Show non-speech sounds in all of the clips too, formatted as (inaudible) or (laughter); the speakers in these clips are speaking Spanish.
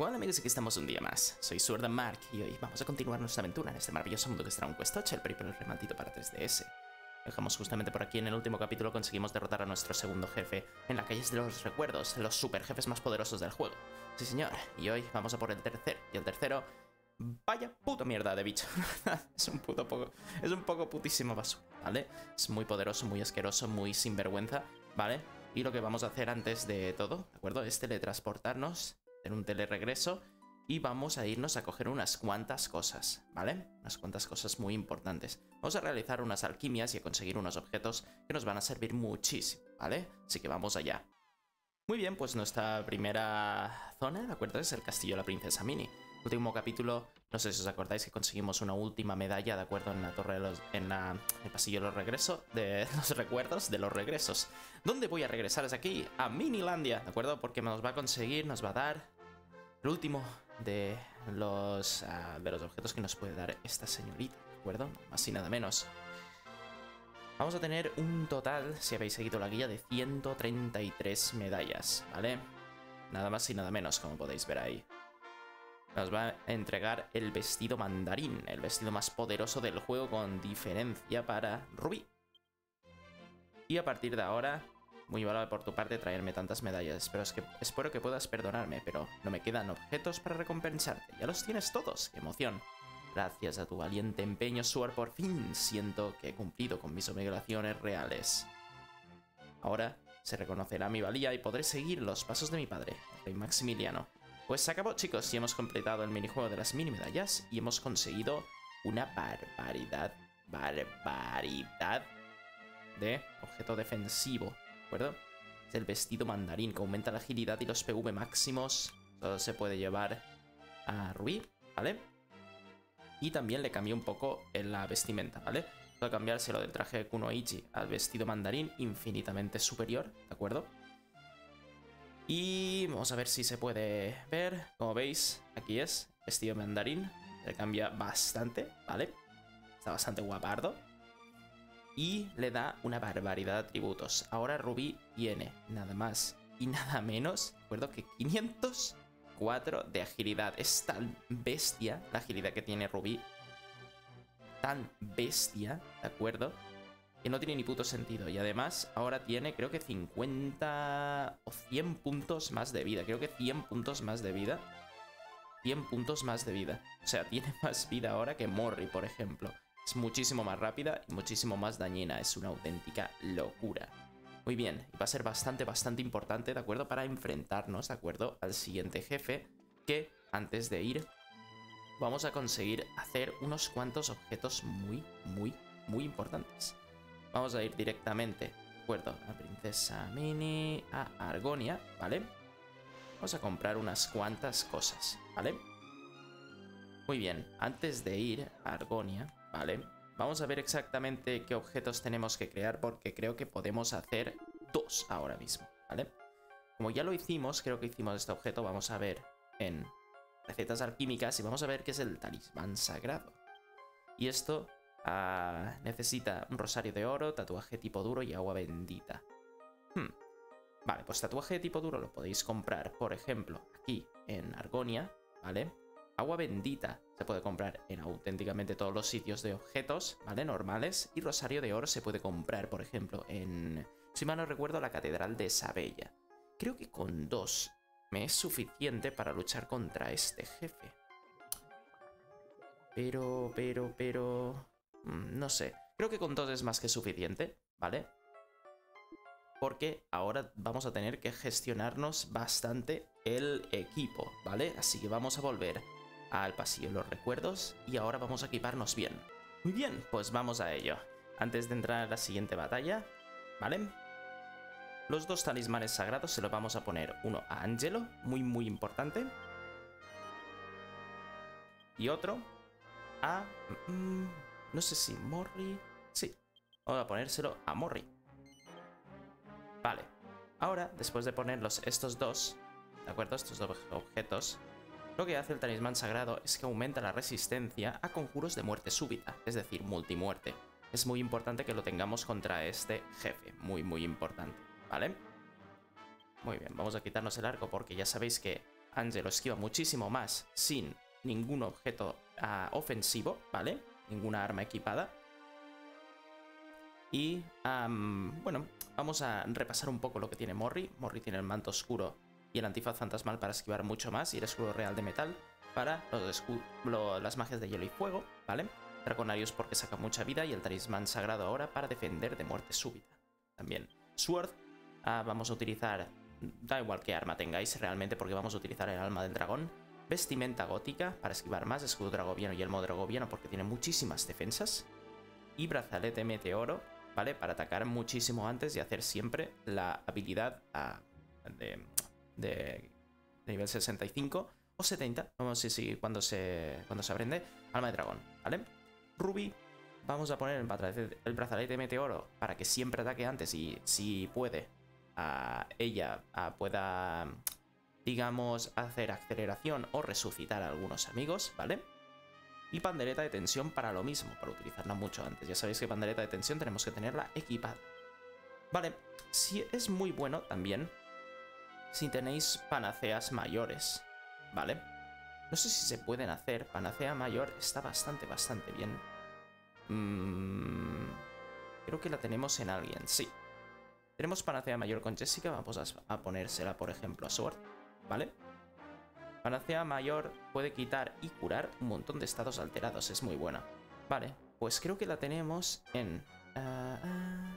Hola amigos, aquí estamos un día más. Soy Sword Mark y hoy vamos a continuar nuestra aventura en este maravilloso mundo que será un Quest 8, el periplo remantito para 3DS. Dejamos justamente por aquí en el último capítulo conseguimos derrotar a nuestro segundo jefe en la calle de los recuerdos, los super jefes más poderosos del juego. Sí señor, y hoy vamos a por el tercer, y el tercero... Vaya puta mierda de bicho. (laughs) es un puto poco... Es un poco putísimo basura, ¿vale? Es muy poderoso, muy asqueroso, muy sinvergüenza, ¿vale? Y lo que vamos a hacer antes de todo, ¿de acuerdo? Es teletransportarnos en un teleregreso y vamos a irnos a coger unas cuantas cosas, ¿vale? Unas cuantas cosas muy importantes. Vamos a realizar unas alquimias y a conseguir unos objetos que nos van a servir muchísimo, ¿vale? Así que vamos allá. Muy bien, pues nuestra primera zona, ¿de acuerdo? Es el castillo de la princesa Mini. Último capítulo, no sé si os acordáis que conseguimos una última medalla, ¿de acuerdo? En la torre de los... en el pasillo de los regresos, de (laughs) los recuerdos, de los regresos. ¿Dónde voy a regresar? Es aquí, a Minilandia, ¿de acuerdo? Porque nos va a conseguir, nos va a dar el último de los, ah, de los objetos que nos puede dar esta señorita, ¿de acuerdo? Más y nada menos. Vamos a tener un total, si habéis seguido la guía, de 133 medallas, ¿vale? Nada más y nada menos, como podéis ver ahí. Nos va a entregar el vestido mandarín, el vestido más poderoso del juego con diferencia para Rubí. Y a partir de ahora muy valable por tu parte traerme tantas medallas, pero es que espero que puedas perdonarme, pero no me quedan objetos para recompensarte. Ya los tienes todos, qué emoción. Gracias a tu valiente empeño, Suar, por fin siento que he cumplido con mis obligaciones reales. Ahora se reconocerá mi valía y podré seguir los pasos de mi padre, el rey Maximiliano. Pues se acabó, chicos, y hemos completado el minijuego de las mini medallas y hemos conseguido una barbaridad, barbaridad de objeto defensivo acuerdo? Es el vestido mandarín que aumenta la agilidad y los PV máximos. Todo se puede llevar a Rubí, ¿vale? Y también le cambié un poco en la vestimenta, ¿vale? Puedo cambiárselo del traje de Kunoichi al vestido mandarín infinitamente superior, ¿de acuerdo? Y vamos a ver si se puede ver. Como veis, aquí es vestido mandarín. Le cambia bastante, ¿vale? Está bastante guapardo y le da una barbaridad de atributos. Ahora Ruby tiene nada más y nada menos, recuerdo que 504 de agilidad. Es tan bestia la agilidad que tiene Ruby. Tan bestia, ¿de acuerdo? Que no tiene ni puto sentido. Y además ahora tiene creo que 50 o 100 puntos más de vida. Creo que 100 puntos más de vida. 100 puntos más de vida. O sea, (laughs) tiene más vida ahora que Morri, por ejemplo. Es muchísimo más rápida y muchísimo más dañina. Es una auténtica locura. Muy bien, va a ser bastante, bastante importante, ¿de acuerdo? Para enfrentarnos, ¿de acuerdo? Al siguiente jefe, que antes de ir vamos a conseguir hacer unos cuantos objetos muy, muy, muy importantes. Vamos a ir directamente, ¿de acuerdo? A Princesa Mini, a Argonia, ¿vale? Vamos a comprar unas cuantas cosas, ¿vale? Muy bien, antes de ir a Argonia, ¿vale? Vamos a ver exactamente qué objetos tenemos que crear porque creo que podemos hacer dos ahora mismo, ¿vale? Como ya lo hicimos, creo que hicimos este objeto, vamos a ver en recetas alquímicas y vamos a ver qué es el talismán sagrado. Y esto ah, necesita un rosario de oro, tatuaje tipo duro y agua bendita. Hmm. Vale, pues tatuaje de tipo duro lo podéis comprar, por ejemplo, aquí en Argonia, ¿vale? Agua bendita se puede comprar en auténticamente todos los sitios de objetos, ¿vale? Normales. Y Rosario de Oro se puede comprar, por ejemplo, en, si mal no recuerdo, la Catedral de Sabella. Creo que con dos me es suficiente para luchar contra este jefe. Pero, pero, pero... Mm, no sé. Creo que con dos es más que suficiente, ¿vale? Porque ahora vamos a tener que gestionarnos bastante el equipo, ¿vale? Así que vamos a volver al pasillo de los recuerdos y ahora vamos a equiparnos bien. Muy bien, pues vamos a ello. Antes de entrar a la siguiente batalla, ¿vale? Los dos talismanes sagrados se los vamos a poner uno a Angelo, muy muy importante. Y otro a... No sé si Morri... Sí, vamos a ponérselo a Morri. Vale, ahora después de ponerlos estos dos, ¿de acuerdo? Estos dos objetos, lo que hace el talismán sagrado es que aumenta la resistencia a conjuros de muerte súbita, es decir, multimuerte. Es muy importante que lo tengamos contra este jefe, muy muy importante, ¿vale? Muy bien, vamos a quitarnos el arco porque ya sabéis que Angelo esquiva muchísimo más sin ningún objeto ah, ofensivo, ¿vale? Ninguna arma equipada. Y, bueno, vamos a repasar un poco lo que tiene Morri. Morri tiene el manto oscuro y el antifaz fantasmal para esquivar mucho más y el escudo real de metal para las magias de hielo y fuego, ¿vale? Draconarius porque saca mucha vida y el talismán sagrado ahora para defender de muerte súbita. También Sword, ah, vamos a utilizar, da igual qué arma tengáis realmente porque vamos a utilizar el alma del dragón. Vestimenta gótica para esquivar más, escudo dragoviano y elmo dragoviano porque tiene muchísimas defensas. Y brazalete meteoro, ¿vale? Para atacar muchísimo antes y hacer siempre la habilidad ah, de, de, nivel 65 o 70, no sé si cuando se, cuando se aprende, alma de dragón, ¿vale? Ruby, vamos a poner el brazalete, de meteoro para que siempre ataque antes y si puede, ella pueda, digamos, hacer aceleración o resucitar a algunos amigos, ¿vale? Y pandereta de tensión para lo mismo, para utilizarla mucho antes. Ya sabéis que pandereta de tensión tenemos que tenerla equipada. Vale, si es muy bueno también si tenéis panaceas mayores, ¿vale? No sé si se pueden hacer. Panacea mayor está bastante, bastante bien. Mm, creo que la tenemos en alguien, sí. Tenemos panacea mayor con Jessica. Vamos a, ponérsela, por ejemplo, a Sword, ¿vale? Panacea mayor puede quitar y curar un montón de estados alterados. Es muy buena. Vale, pues creo que la tenemos en... Ah, ah.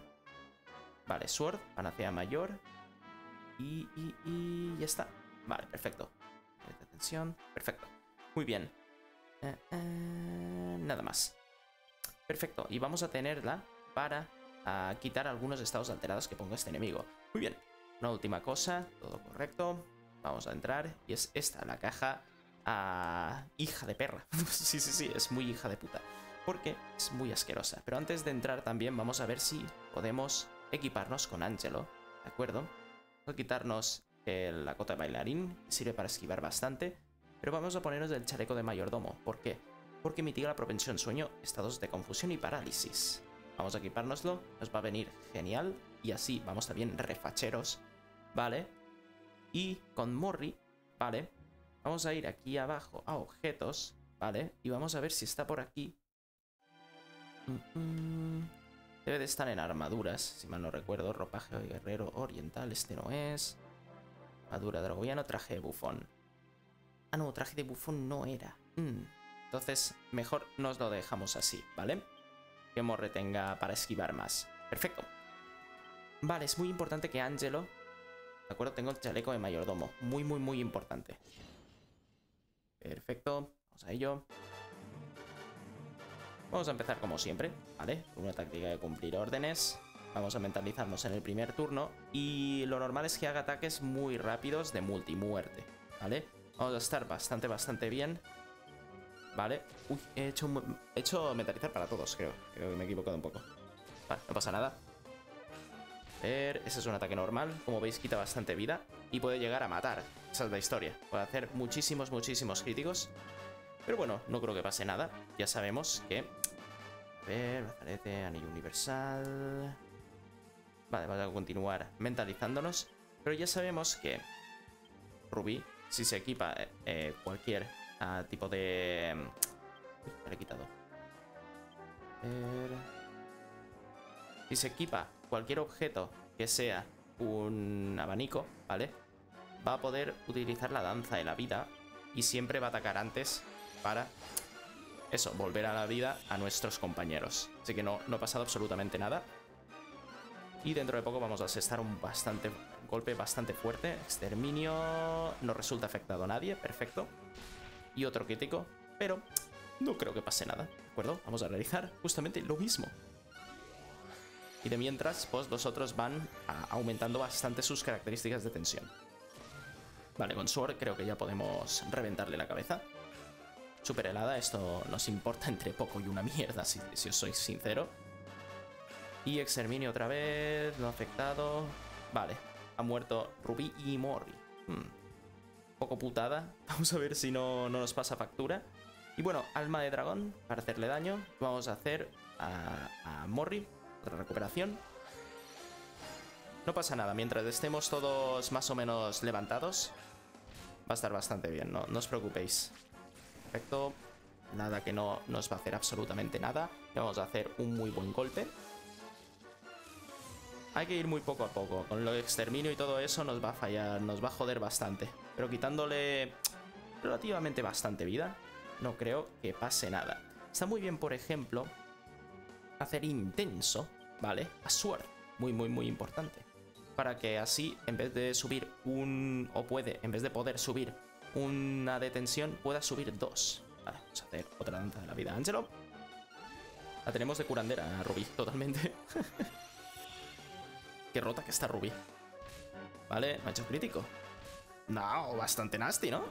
Vale, Sword, panacea mayor. Y, y, y ya está. Vale, perfecto. Atención. Perfecto. Muy bien. Eh, nada más. Perfecto. Y vamos a tenerla para ah, quitar algunos estados alterados que ponga este enemigo. Muy bien. Una última cosa. Todo correcto. Vamos a entrar. Y es esta, la caja... Ah, hija de perra. (laughs) sí, sí, sí. Es muy hija de puta. Porque es muy asquerosa. Pero antes de entrar también vamos a ver si podemos equiparnos con Angelo. ¿De acuerdo? Vamos a quitarnos la cota de bailarín, sirve para esquivar bastante, pero vamos a ponernos el chaleco de mayordomo. ¿Por qué? Porque mitiga la propensión sueño, estados de confusión y parálisis. Vamos a equipárnoslo, nos va a venir genial, y así vamos también refacheros, ¿vale? Y con Morri, ¿vale? Vamos a ir aquí abajo a objetos, ¿vale? Y vamos a ver si está por aquí. Debe de estar en armaduras, si mal no recuerdo. Ropaje guerrero oriental, este no es. Armadura dragoviano, traje de bufón. Ah, no, traje de bufón no era. Mm. Entonces, mejor nos lo dejamos así, ¿vale? Que Morre tenga para esquivar más. Perfecto. Vale, es muy importante que Angelo... De acuerdo, tengo el chaleco de mayordomo. Muy, muy, muy importante. Perfecto. Vamos a ello. Vamos a empezar como siempre, ¿vale? Una táctica de cumplir órdenes. Vamos a mentalizarnos en el primer turno. Y lo normal es que haga ataques muy rápidos de multimuerte, ¿vale? Vamos a estar bastante, bastante bien. Vale. Uy, he hecho, he hecho mentalizar para todos, creo. Creo que me he equivocado un poco. Vale, no pasa nada. A ver, ese es un ataque normal. Como veis, quita bastante vida. Y puede llegar a matar. Esa es la historia. Puede hacer muchísimos, muchísimos críticos. Pero bueno, no creo que pase nada. Ya sabemos que... A ver, brazalete, anillo universal... Vale, vamos a continuar mentalizándonos. Pero ya sabemos que Ruby, si se equipa eh, eh, cualquier ah, tipo de... Uy, me lo he quitado. Si se equipa cualquier objeto que sea un abanico, ¿vale? Va a poder utilizar la danza de la vida y siempre va a atacar antes para eso, volver a la vida a nuestros compañeros. Así que no, no ha pasado absolutamente nada. Y dentro de poco vamos a asestar un bastante golpe bastante fuerte. Exterminio. No resulta afectado a nadie. Perfecto. Y otro crítico. Pero no creo que pase nada. ¿De acuerdo? Vamos a realizar justamente lo mismo. Y de mientras, pues los otros van aumentando bastante sus características de tensión. Vale, con Sword creo que ya podemos reventarle la cabeza. Super helada, esto nos importa entre poco y una mierda, si, os soy sincero. Y exterminio otra vez, no afectado. Vale, ha muerto Rubí y Morri. Hmm. Poco putada. (laughs) Vamos a ver si no, no, nos pasa factura. Y bueno, alma de dragón para hacerle daño. Vamos a hacer a, a Morri. Otra recuperación. No pasa nada, mientras estemos todos más o menos levantados. Va a estar bastante bien, no, no os preocupéis. Perfecto. Nada que no nos va a hacer absolutamente nada. Vamos a hacer un muy buen golpe. Hay que ir muy poco a poco. Con lo de exterminio y todo eso nos va a fallar, nos va a joder bastante. Pero quitándole relativamente bastante vida, no creo que pase nada. Está muy bien, por ejemplo, hacer intenso, ¿vale? A Sword. Muy, muy, muy importante. Para que así, en vez de subir un... o puede, en vez de poder subir una detención, pueda subir dos. Vale, vamos a hacer otra danza de la vida. Angelo. La tenemos de curandera, Rubí, totalmente. (laughs) Qué rota que está Ruby. Vale, macho crítico. No, bastante nasty, ¿no?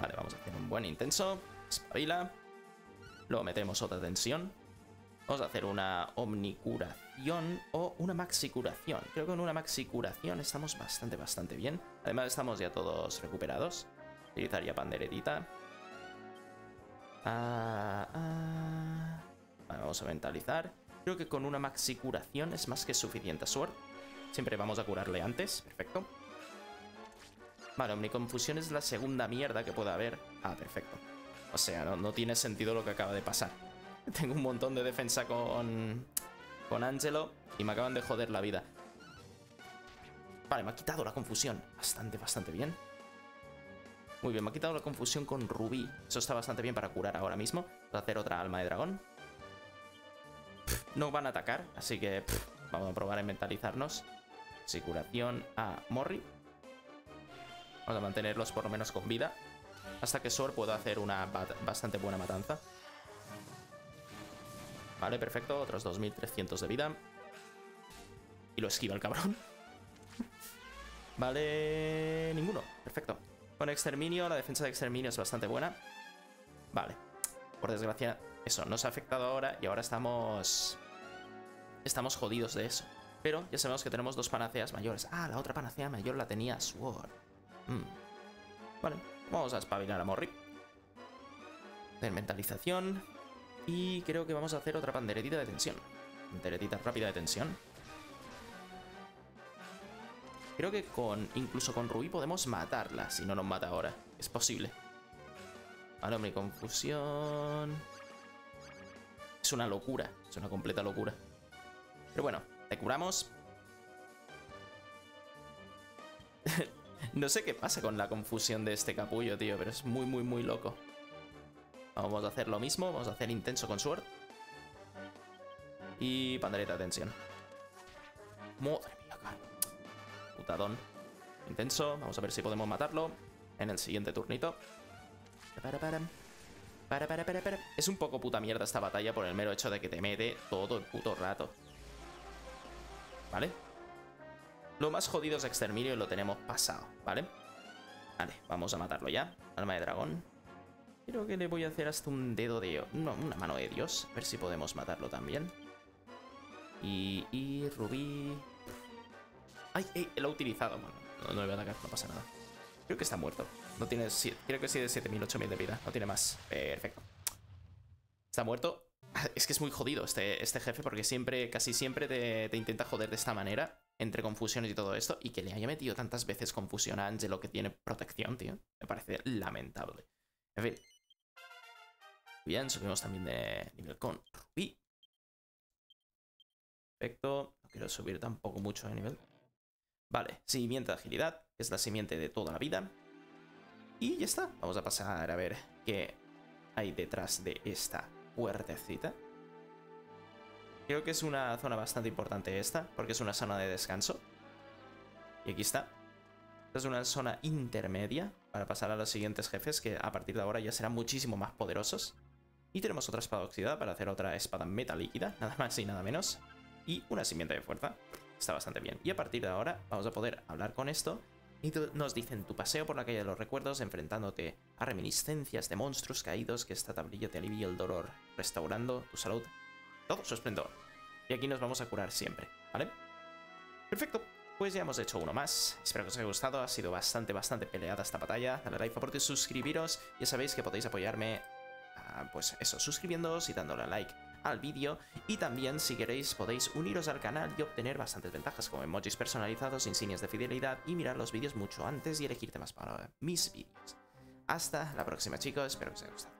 Vale, vamos a hacer un buen intenso. Espabila. Luego metemos otra tensión. Vamos a hacer una omnicuración o una maxicuración. Creo que con una maxicuración estamos bastante, bastante bien. Además estamos ya todos recuperados. Utilizaría panderetita. Ah, ah. Vamos a mentalizar. Creo que con una maxi curación es más que suficiente. Sword. Siempre vamos a curarle antes. Perfecto. Vale, Omniconfusión es la segunda mierda que pueda haber. Ah, perfecto. O sea, no tiene sentido lo que acaba de pasar. (laughs) Tengo un montón de defensa con... Con Angelo y me acaban de joder la vida. Vale, me ha quitado la confusión. Bastante, bastante bien. Muy bien, me ha quitado la confusión con Rubí. Eso está bastante bien para curar ahora mismo. Voy hacer otra alma de dragón. no van a atacar, así que vamos a probar a mentalizarnos. Sí, curación a Morri. Vamos a mantenerlos por lo menos con vida. Hasta que Sor pueda hacer una bastante buena matanza. Vale, perfecto. Otros 2300 de vida. Y lo esquiva el cabrón. (laughs) vale, ninguno. Perfecto. Con exterminio, la defensa de exterminio es bastante buena. Vale. Por desgracia, eso nos ha afectado ahora y ahora estamos... Estamos jodidos de eso. Pero ya sabemos que tenemos dos panaceas mayores. Ah, la otra panacea mayor la tenía Sword. Mm. Vale, vamos a espabilar a Morri. Mentalización. Y creo que vamos a hacer otra panderetita de tensión. Panderetita rápida de tensión. Creo que con incluso con Rubí podemos matarla si no nos mata ahora. Es posible. Vale, hombre, confusión. Es una locura. Es una completa locura. Pero bueno, te curamos. (laughs) no sé qué pasa con la confusión de este capullo, tío, pero es muy, muy, muy loco. Vamos a hacer lo mismo. Vamos a hacer intenso con Sword. Y pandereta de tensión. Madre Putadón. Intenso. Vamos a ver si podemos matarlo en el siguiente turnito. Para, para, para. Es un poco puta mierda esta batalla por el mero hecho de que te mete todo el puto rato. ¿Vale? Lo más jodido es exterminio y lo tenemos pasado, ¿vale? Vale, vamos a matarlo ya. Alma de dragón. Creo que le voy a hacer hasta un dedo de... No, una mano de Dios. A ver si podemos matarlo también. Y... Y... Rubí... ¡Ay! Lo ha utilizado. Bueno, no, le voy a atacar, no pasa nada. Creo que está muerto. No tiene... Creo que sí de 7000, 8000 de vida. No tiene más. Perfecto. Está muerto. (laughs) Es que es muy jodido este, este jefe porque siempre, casi siempre te, te, intenta joder de esta manera, entre confusiones y todo esto, y que le haya metido tantas veces confusión a Angelo que tiene protección, tío. Me parece lamentable. En fin. Bien, subimos también de nivel con Rubí. Perfecto. No quiero subir tampoco mucho de nivel. Vale, simiente de agilidad, es la simiente de toda la vida. Y ya está. Vamos a pasar a ver qué hay detrás de esta puertecita. Creo que es una zona bastante importante esta, porque es una zona de descanso. Y aquí está. Esta es una zona intermedia para pasar a los siguientes jefes, que a partir de ahora ya serán muchísimo más poderosos. Y tenemos otra espada oxidada para hacer otra espada meta líquida, nada más y nada menos. Y una simiente de fuerza. Está bastante bien. Y a partir de ahora vamos a poder hablar con esto. Y nos dicen tu paseo por la calle de los recuerdos enfrentándote a reminiscencias de monstruos caídos que esta tablilla te alivia el dolor, restaurando tu salud, todo su esplendor. Y aquí nos vamos a curar siempre, ¿vale? Perfecto, pues ya hemos hecho uno más. Espero que os haya gustado, ha sido bastante, bastante peleada esta batalla. Dale like, favor suscribiros. Ya sabéis que podéis apoyarme, pues eso, suscribiéndoos y dándole a like al vídeo y también si queréis podéis uniros al canal y obtener bastantes ventajas como emojis personalizados, insignias de fidelidad y mirar los vídeos mucho antes y elegir temas para mis vídeos. Hasta la próxima chicos, espero que os haya gustado.